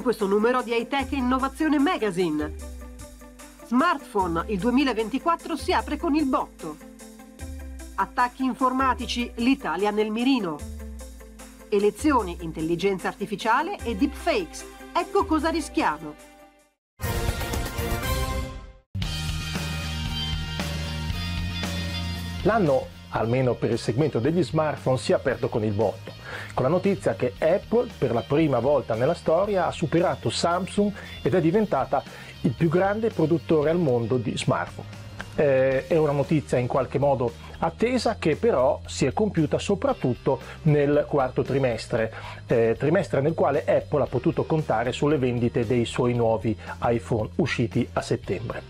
in questo numero di High Innovazione Magazine. Smartphone, il 2024 si apre con il botto. Attacchi informatici, l'Italia nel mirino. Elezioni, intelligenza artificiale e deepfakes. Ecco cosa rischiamo. L'anno, almeno per il segmento degli smartphone, si è aperto con il botto, con la notizia che Apple per la prima volta nella storia ha superato Samsung ed è diventata il più grande produttore al mondo di smartphone. Eh, è una notizia in qualche modo attesa che però si è compiuta soprattutto nel quarto trimestre, eh, trimestre nel quale Apple ha potuto contare sulle vendite dei suoi nuovi iPhone usciti a settembre.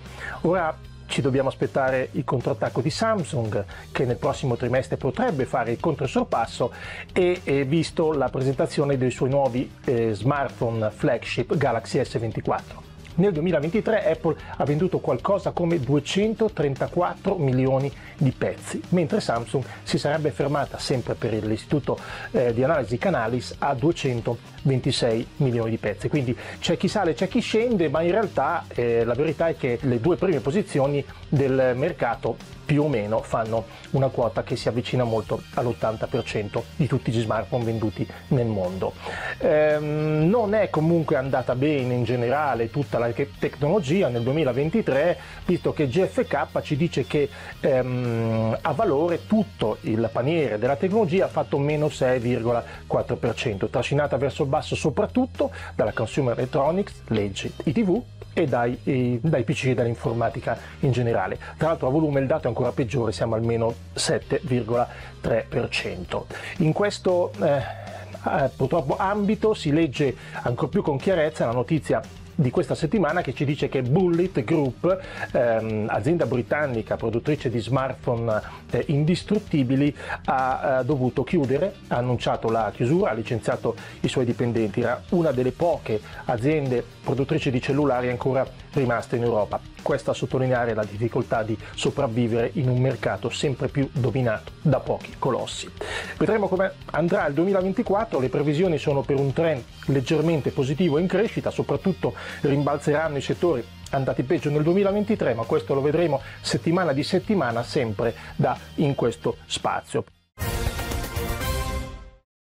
Ora ci dobbiamo aspettare il contrattacco di Samsung che nel prossimo trimestre potrebbe fare il controsorpasso e, e visto la presentazione dei suoi nuovi eh, smartphone flagship Galaxy S24. Nel 2023 Apple ha venduto qualcosa come 234 milioni di pezzi, mentre Samsung si sarebbe fermata sempre per l'istituto eh, di analisi Canalis a 226 milioni di pezzi. Quindi c'è chi sale, c'è chi scende, ma in realtà eh, la verità è che le due prime posizioni del mercato più o meno fanno una quota che si avvicina molto all'80% di tutti gli smartphone venduti nel mondo. Ehm, non è comunque andata bene in generale tutta la tecnologia nel 2023, visto che GFK ci dice che ehm, a valore tutto il paniere della tecnologia ha fatto meno 6,4%, trascinata verso il basso soprattutto dalla consumer electronics, legge i TV e dai, e dai PC e dall'informatica in generale. Tra l'altro a volume il dato è ancora peggiore, siamo al meno 7,3%. In questo eh, eh, purtroppo ambito si legge ancora più con chiarezza la notizia di questa settimana che ci dice che Bullet Group, ehm, azienda britannica produttrice di smartphone eh, indistruttibili, ha eh, dovuto chiudere, ha annunciato la chiusura, ha licenziato i suoi dipendenti. Era una delle poche aziende produttrici di cellulari ancora rimaste in Europa. Questo a sottolineare la difficoltà di sopravvivere in un mercato sempre più dominato da pochi colossi. Vedremo come andrà il 2024, le previsioni sono per un trend leggermente positivo in crescita, soprattutto rimbalzeranno i settori andati peggio nel 2023, ma questo lo vedremo settimana di settimana sempre da in questo spazio.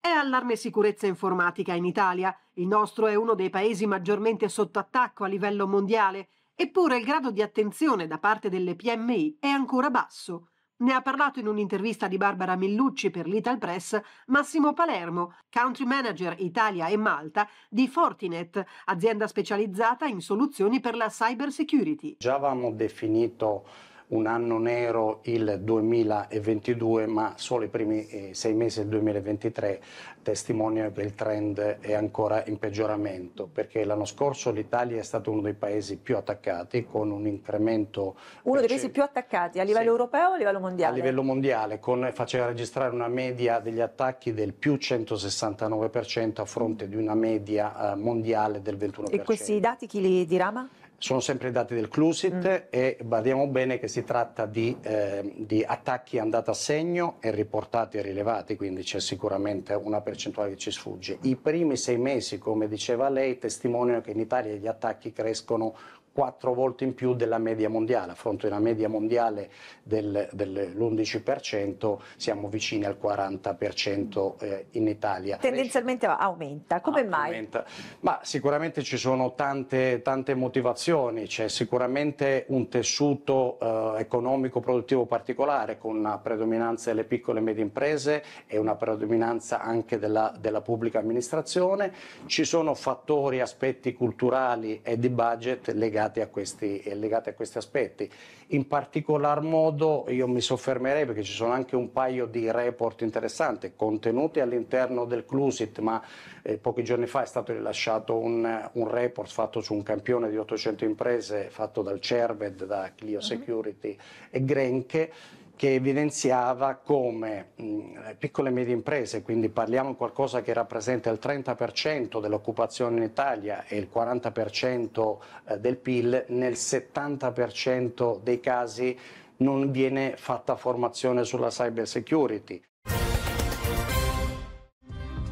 È allarme sicurezza informatica in Italia. Il nostro è uno dei paesi maggiormente sotto attacco a livello mondiale, eppure il grado di attenzione da parte delle PMI è ancora basso. Ne ha parlato in un'intervista di Barbara Millucci per l'Ital Press Massimo Palermo, country manager Italia e Malta di Fortinet, azienda specializzata in soluzioni per la cyber security. Già avevamo definito un anno nero il 2022, ma solo i primi eh, sei mesi del 2023 testimoniano che il trend è ancora in peggioramento, perché l'anno scorso l'Italia è stato uno dei paesi più attaccati, con un incremento... Uno dei paesi più attaccati a livello sì, europeo o a livello mondiale? A livello mondiale, con, faceva registrare una media degli attacchi del più 169% a fronte di una media uh, mondiale del 21%. E questi dati chi li dirama? Sono sempre i dati del Clusit mm. e badiamo bene che si tratta di, eh, di, attacchi andata a segno e riportati e rilevati, quindi c'è sicuramente una percentuale che ci sfugge. I primi sei mesi, come diceva lei, testimoniano che in Italia gli attacchi crescono quattro volte in più della media mondiale, a fronte di una media mondiale del, dell'11%, siamo vicini al 40% eh, in Italia. Tendenzialmente aumenta, come aumenta. mai? Ma sicuramente ci sono tante, tante motivazioni, c'è sicuramente un tessuto eh, economico produttivo particolare con una predominanza delle piccole e medie imprese e una predominanza anche della, della pubblica amministrazione, ci sono fattori, aspetti culturali e di budget legati a questi, legati a questi aspetti. In particolar modo io mi soffermerei perché ci sono anche un paio di report interessanti contenuti all'interno del Clusit, ma eh, pochi giorni fa è stato rilasciato un, un, report fatto su un campione di 800 imprese fatto dal Cerved, da Clio mhm. Security uh -huh. e Grenke che evidenziava come mh, piccole e medie imprese, quindi parliamo di qualcosa che rappresenta il 30% dell'occupazione in Italia e il 40% eh, del PIL, nel 70% dei casi non viene fatta formazione sulla cyber security.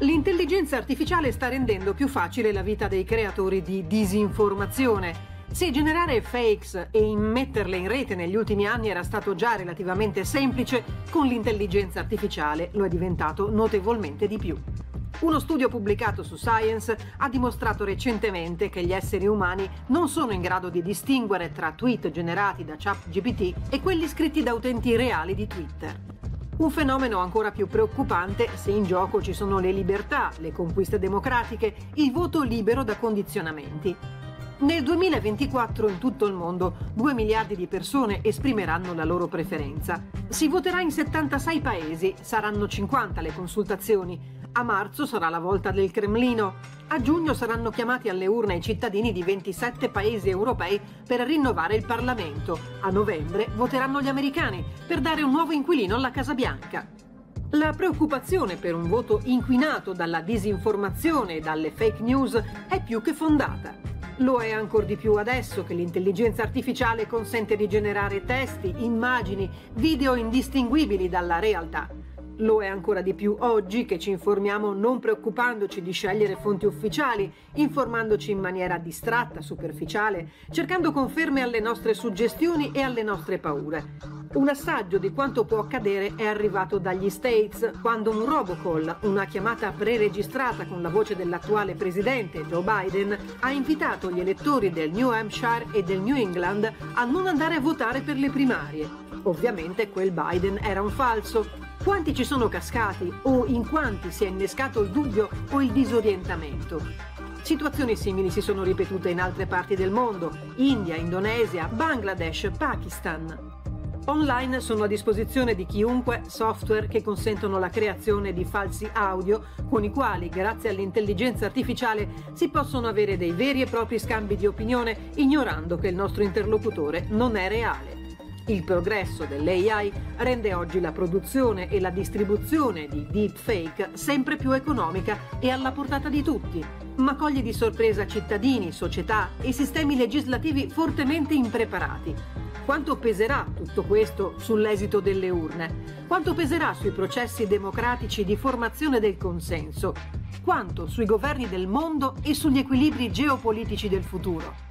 L'intelligenza artificiale sta rendendo più facile la vita dei creatori di disinformazione. Se generare fakes e immetterle in rete negli ultimi anni era stato già relativamente semplice, con l'intelligenza artificiale lo è diventato notevolmente di più. Uno studio pubblicato su Science ha dimostrato recentemente che gli esseri umani non sono in grado di distinguere tra tweet generati da ChatGPT e quelli scritti da utenti reali di Twitter. Un fenomeno ancora più preoccupante se in gioco ci sono le libertà, le conquiste democratiche, il voto libero da condizionamenti. Nel 2024 in tutto il mondo 2 miliardi di persone esprimeranno la loro preferenza. Si voterà in 76 paesi, saranno 50 le consultazioni, a marzo sarà la volta del Cremlino. A giugno saranno chiamati alle urne i cittadini di 27 paesi europei per rinnovare il Parlamento. A novembre voteranno gli americani per dare un nuovo inquilino alla Casa Bianca. La preoccupazione per un voto inquinato dalla disinformazione e dalle fake news è più che fondata. Lo è ancora di più adesso che l'intelligenza artificiale consente di generare testi, immagini, video indistinguibili dalla realtà. Lo è ancora di più oggi che ci informiamo non preoccupandoci di scegliere fonti ufficiali, informandoci in maniera distratta, superficiale, cercando conferme alle nostre suggestioni e alle nostre paure. Un assaggio di quanto può accadere è arrivato dagli States quando un robocall, una chiamata preregistrata con la voce dell'attuale presidente Joe Biden, ha invitato gli elettori del New Hampshire e del New England a non andare a votare per le primarie. Ovviamente quel Biden era un falso, quanti ci sono cascati o in quanti si è innescato il dubbio o il disorientamento. Situazioni simili si sono ripetute in altre parti del mondo, India, Indonesia, Bangladesh, Pakistan. Online sono a disposizione di chiunque software che consentono la creazione di falsi audio con i quali, grazie all'intelligenza artificiale, si possono avere dei veri e propri scambi di opinione ignorando che il nostro interlocutore non è reale. Il progresso dell'AI rende oggi la produzione e la distribuzione di deepfake sempre più economica e alla portata di tutti, ma coglie di sorpresa cittadini, società e sistemi legislativi fortemente impreparati. Quanto peserà tutto questo sull'esito delle urne? Quanto peserà sui processi democratici di formazione del consenso? Quanto sui governi del mondo e sugli equilibri geopolitici del futuro?